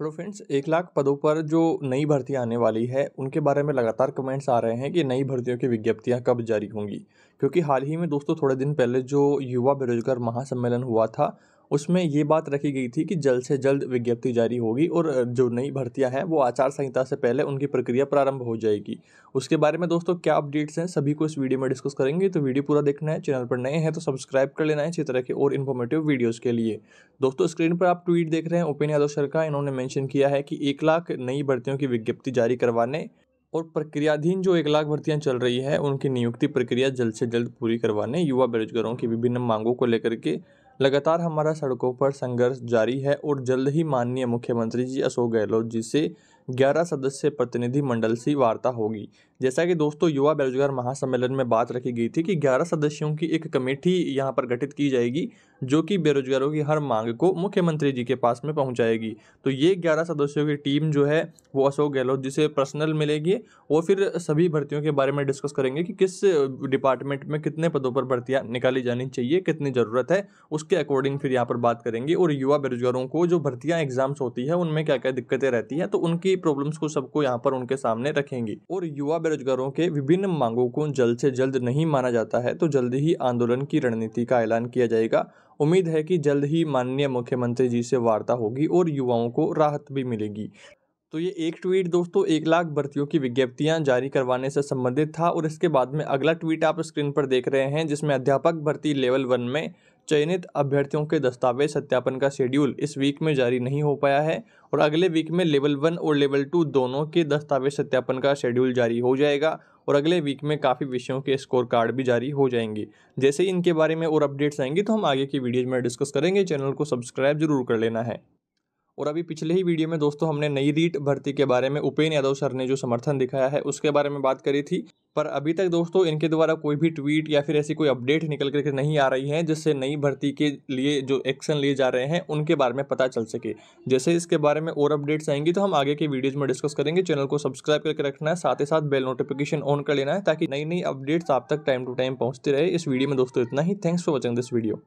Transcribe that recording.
Hello friends, एक लाख पदों पर जो नई भर्ती आने वाली है, उनके बारे में लगातार कमेंट्स आ रहे हैं कि नई भर्तियों की विज्ञप्तियाँ कब जारी होंगी। क्योंकि हाल ही में दोस्तों, थोड़े दिन पहले जो युवा बेरोजगार महासम्मेलन हुआ था उसमें ये बात रखी गई थी कि जल्द से जल्द विज्ञप्ति जारी होगी और जो नई भर्तियाँ हैं, वो आचार संहिता से पहले उनकी प्रक्रिया प्रारंभ हो जाएगी। उसके बारे में दोस्तों क्या अपडेट्स हैं, सभी को इस वीडियो में डिस्कस करेंगे तो वीडियो पूरा देखना है, चैनल पर नए हैं तो सब्सक्राइब कर लेना है इसी तरह के और इन्फॉर्मेटिव वीडियोज़ के लिए। दोस्तों स्क्रीन पर आप ट्वीट देख रहे हैं, उपेन यादव सर का, इन्होंने मैंशन किया है कि एक लाख नई भर्तियों की विज्ञप्ति जारी करवाने और प्रक्रियाधीन जो एक लाख भर्तियाँ चल रही है, उनकी नियुक्ति प्रक्रिया जल्द से जल्द पूरी करवाने, युवा बेरोजगारों की विभिन्न मांगों को लेकर के लगातार हमारा सड़कों पर संघर्ष जारी है और जल्द ही माननीय मुख्यमंत्री जी अशोक गहलोत जी से 11 सदस्य प्रतिनिधि मंडल से वार्ता होगी। जैसा कि दोस्तों, युवा बेरोजगार महासम्मेलन में बात रखी गई थी कि 11 सदस्यों की एक कमेटी यहाँ पर गठित की जाएगी, जो कि बेरोजगारों की हर मांग को मुख्यमंत्री जी के पास में पहुंचाएगी। तो ये 11 सदस्यों की टीम जो है, वो अशोक गहलोत जी से पर्सनल मिलेगी और फिर सभी भर्तियों के बारे में डिस्कस करेंगे कि किस डिपार्टमेंट में कितने पदों पर भर्तियाँ निकाली जानी चाहिए, कितनी ज़रूरत है, उसके अकॉर्डिंग फिर यहाँ पर बात करेंगे। और युवा बेरोजगारों को जो भर्तियाँ, एग्ज़ाम्स होती है, उनमें क्या क्या दिक्कतें रहती हैं तो उनकी प्रॉब्लम्स को सबको यहाँ पर उनके सामने रखेंगे। और युवा बेरोजगारों के विभिन्न मांगों को जल्द से जल्द नहीं माना जाता है तो जल्द ही आंदोलन की रणनीति का ऐलान किया जाएगा। उम्मीद है कि जल्द ही माननीय मुख्यमंत्री जी से वार्ता होगी और युवाओं को राहत भी मिलेगी। तो ये एक ट्वीट दोस्तों, एक लाख भर्तियों की विज्ञप्तियाँ जारी करवाने से संबंधित था और इसके बाद में अगला ट्वीट आप स्क्रीन पर देख रहे हैं, जिसमें अध्यापक भर्ती लेवल वन में चयनित अभ्यर्थियों के दस्तावेज़ सत्यापन का शेड्यूल इस वीक में जारी नहीं हो पाया है और अगले वीक में लेवल वन और लेवल टू दोनों के दस्तावेज़ सत्यापन का शेड्यूल जारी हो जाएगा और अगले वीक में काफ़ी विषयों के स्कोर कार्ड भी जारी हो जाएँगे। जैसे ही इनके बारे में और अपडेट्स आएँगे तो हम आगे की वीडियोज़ में डिस्कस करेंगे। चैनल को सब्सक्राइब ज़रूर कर लेना है। और अभी पिछले ही वीडियो में दोस्तों हमने नई रीट भर्ती के बारे में उपेन यादव सर ने जो समर्थन दिखाया है, उसके बारे में बात करी थी। पर अभी तक दोस्तों इनके द्वारा कोई भी ट्वीट या फिर ऐसी कोई अपडेट निकल करके नहीं आ रही है, जिससे नई भर्ती के लिए जो एक्शन लिए जा रहे हैं, उनके बारे में पता चल सके। जैसे इसके बारे में और अपडेट्स आएँगी तो हम आगे के वीडियोज़ में डिस्कस करेंगे। चैनल को सब्सक्राइब करके रखना है, साथ ही साथ बेल नोटिफिकेशन ऑन कर लेना है, ताकि नई नई अपडेट्स आप तक टाइम टू टाइम पहुँचते रहे। इस वीडियो में दोस्तों इतना ही। Thanks for watching this video.